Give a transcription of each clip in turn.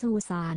ซูซาน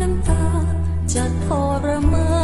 น้ำตาจะทรมาน